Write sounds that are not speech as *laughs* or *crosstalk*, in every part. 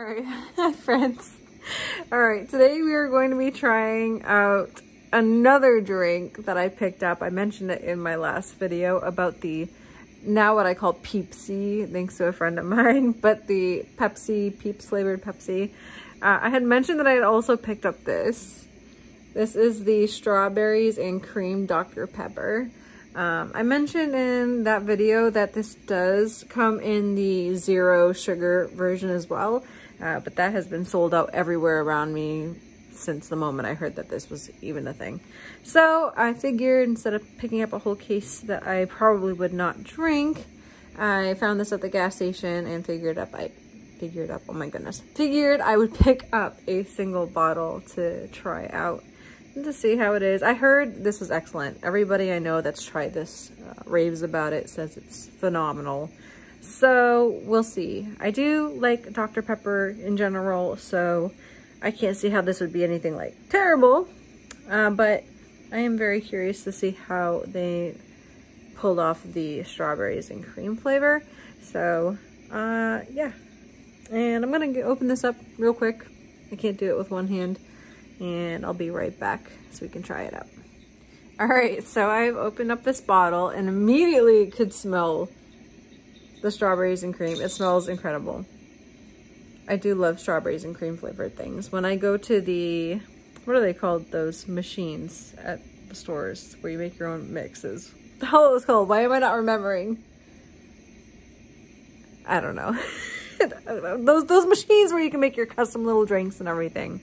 Alright, *laughs* hi friends. Alright, today we are going to be trying out another drink that I picked up. I mentioned it in my last video about the, now what I call Peepsy, thanks to a friend of *laughs* mine, but the Pepsi, Peeps flavored Pepsi. Uh, I had mentioned that I had also picked up this. This is the strawberries and cream Dr. Pepper. Um, I mentioned in that video that this does come in the zero sugar version as well, uh, but that has been sold out everywhere around me since the moment I heard that this was even a thing. So I figured instead of picking up a whole case that I probably would not drink, I found this at the gas station and figured up I figured up, oh my goodness, figured I would *laughs* pick up a single bottle to try out to see how it is. I heard this was excellent. Everybody I know that's tried this uh, raves about it, says it's phenomenal. So we'll see. I do like Dr. Pepper in general, so I can't see how this would be anything like terrible. Uh, but I am very curious to see how they pulled off the strawberries and cream flavor. So uh, yeah. And I'm gonna open this up real quick. I can't do it with one hand and I'll be right back so we can try it out. All right, so I've opened up this bottle and immediately it could smell the strawberries and cream. It smells incredible. I do love strawberries and cream flavored things. When I go to the, what are they called? Those machines at the stores where you make your own mixes. The hell it was called? Why am I not remembering? *laughs* I don't know. those those machines where you can make your custom little drinks and everything.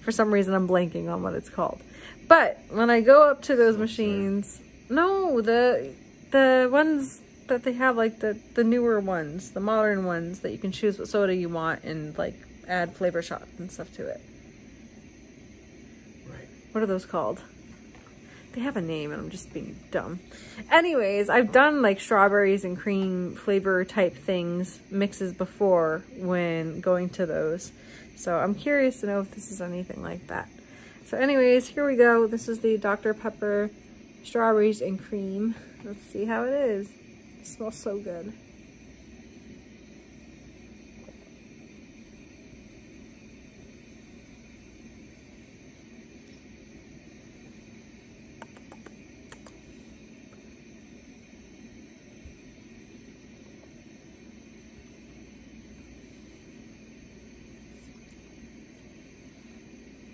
For some reason, I'm blanking on what it's called. But when I go up to those machines, no, the the ones that they have, like the, the newer ones, the modern ones that you can choose what soda you want and like add flavor shots and stuff to it. Right. What are those called? They have a name and I'm just being dumb. Anyways, I've done like strawberries and cream flavor type things, mixes before when going to those. So I'm curious to know if this is anything like that. So anyways, here we go. This is the Dr. Pepper strawberries and cream. Let's see how it is. Smells so good.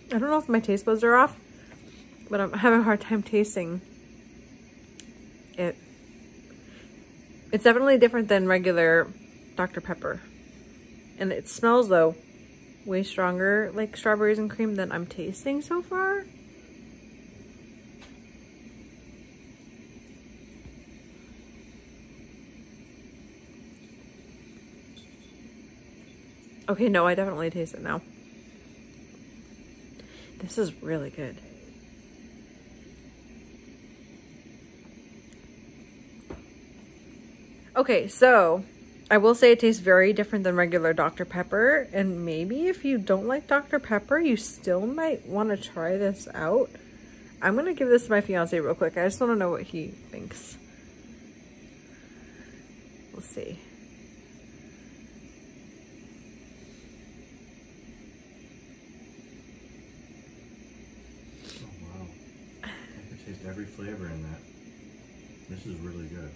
I don't know if my taste buds are off, but I'm having a hard time tasting it. It's definitely different than regular Dr. Pepper. And it smells, though, way stronger like strawberries and cream than I'm tasting so far. Okay, no, I definitely taste it now. This is really good. Okay, so I will say it tastes very different than regular Dr. Pepper. And maybe if you don't like Dr. Pepper, you still might want to try this out. I'm going to give this to my fiance real quick. I just want to know what he thinks. We'll see. Oh, wow. I can taste every flavor in that. This is really good.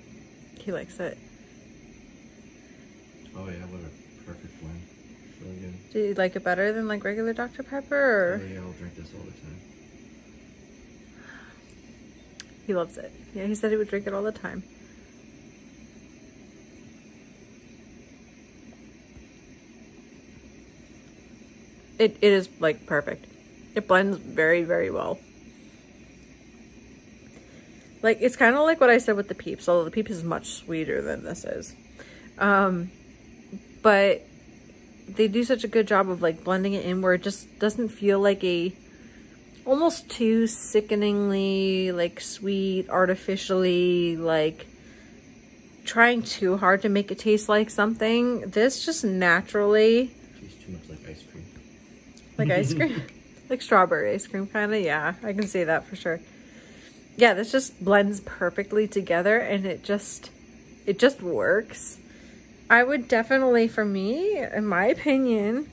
He likes it. Oh yeah, what a perfect good. Do you like it better than like regular Dr. Pepper? Or? Oh yeah, I'll drink this all the time. He loves it. Yeah, he said he would drink it all the time. It, it is like perfect. It blends very, very well. Like, it's kind of like what I said with the Peeps, although the Peeps is much sweeter than this is. Um, but they do such a good job of, like, blending it in where it just doesn't feel like a almost too sickeningly, like, sweet, artificially, like, trying too hard to make it taste like something. This just naturally... Tastes too much like ice cream. Like ice cream? *laughs* like strawberry ice cream, kind of? Yeah, I can see that for sure yeah, this just blends perfectly together and it just, it just works. I would definitely, for me, in my opinion,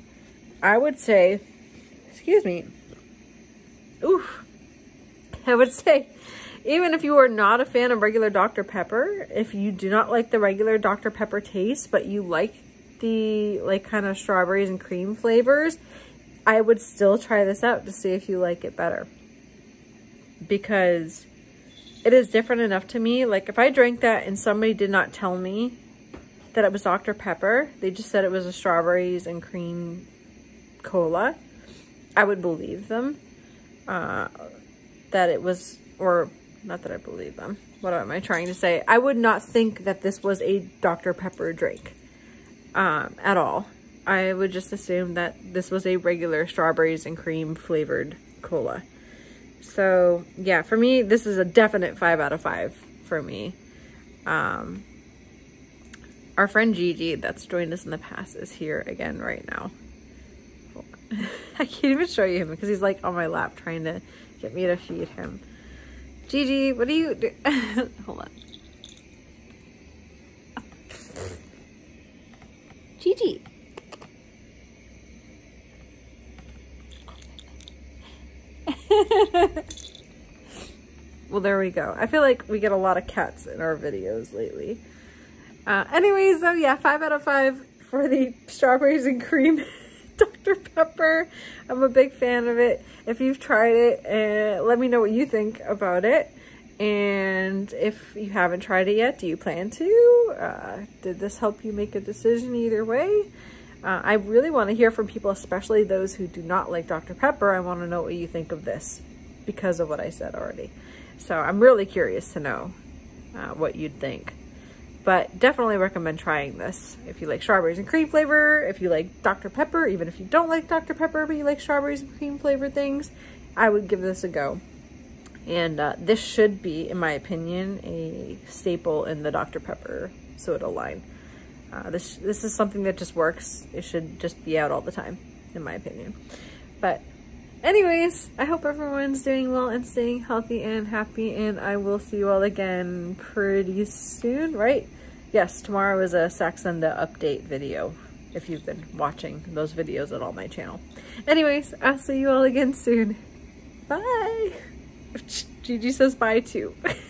I would say, excuse me, oof, I would *laughs* say, even if you are not a fan of regular Dr. Pepper, if you do not like the regular Dr. Pepper taste, but you like the like kind of strawberries and cream flavors, I would still try this out to see if you like it better. Because it is different enough to me. Like if I drank that and somebody did not tell me that it was Dr. Pepper, they just said it was a strawberries and cream cola, I would believe them. Uh, that it was, or not that I believe them. What am I trying to say? I would not think that this was a Dr. Pepper drink um, at all. I would just assume that this was a regular strawberries and cream flavored cola. So yeah, for me, this is a definite five out of five for me. Um, our friend Gigi that's joined us in the past is here again right now. *laughs* I can't even show you him because he's like on my lap trying to get me to feed him. Gigi, what are you do? *laughs* Hold on. Gigi. *laughs* well, there we go. I feel like we get a lot of cats in our videos lately. Uh, anyways, so yeah, five out of five for the strawberries and cream *laughs* Dr. Pepper. I'm a big fan of it. If you've tried it, uh, let me know what you think about it. And if you haven't tried it yet, do you plan to? Uh, did this help you make a decision either way? Uh, I really want to hear from people, especially those who do not like Dr. Pepper. I want to know what you think of this because of what I said already. So I'm really curious to know uh, what you'd think. But definitely recommend trying this. If you like strawberries and cream flavor, if you like Dr. Pepper, even if you don't like Dr. Pepper, but you like strawberries and cream flavored things, I would give this a go. And uh, this should be, in my opinion, a staple in the Dr. Pepper soda line. Uh, this, this is something that just works. It should just be out all the time, in my opinion. But anyways, I hope everyone's doing well and staying healthy and happy. And I will see you all again pretty soon, right? Yes, tomorrow is a Saxenda update video if you've been watching those videos at all my channel. Anyways, I'll see you all again soon. Bye! *laughs* Gigi says bye too. *laughs*